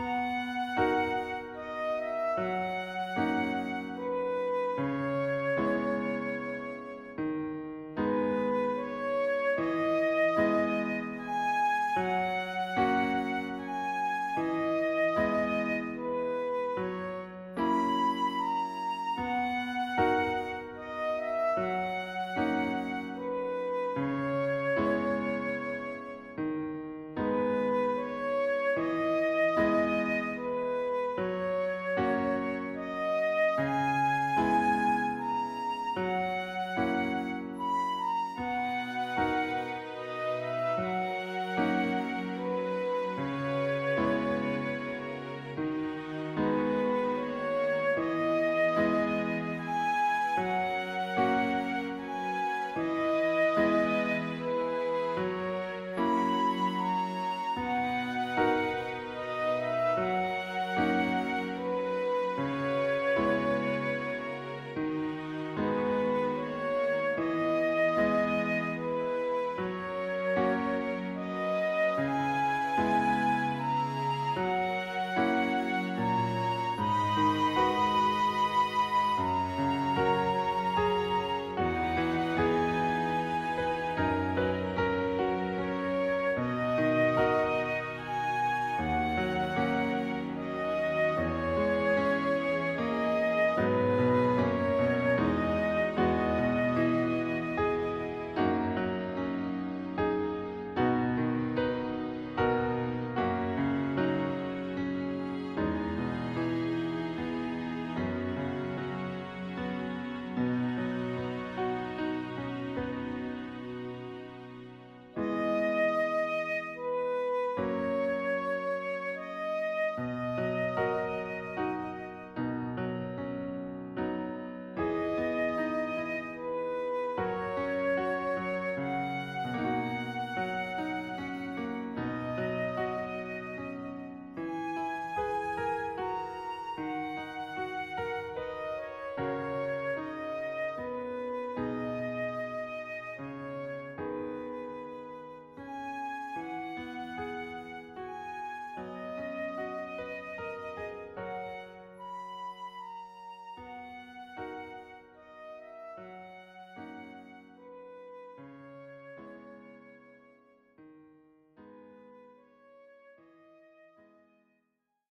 Bye.